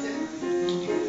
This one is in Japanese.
全然